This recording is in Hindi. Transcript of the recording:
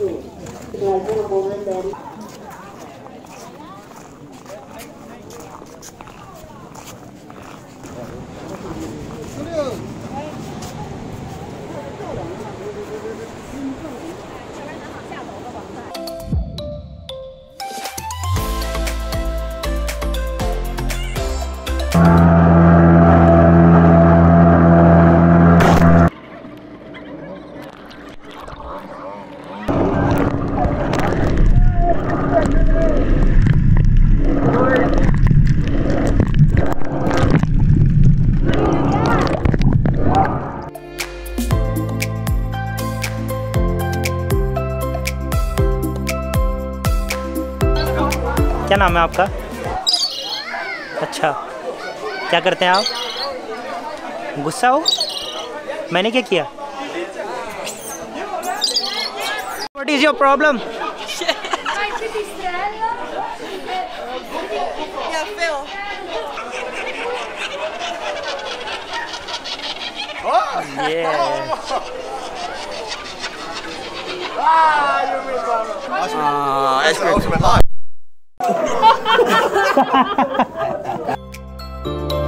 itu. Belajar mulai dari क्या नाम है आपका? अच्छा। क्या करते हैं आप? गुस्सा हो? मैंने क्या किया? What is your problem Yeah, Phil. Ah, ice cream. 哈哈哈哈哈。